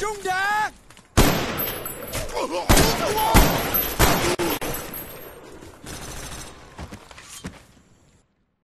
兄弟